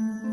Mm-hmm.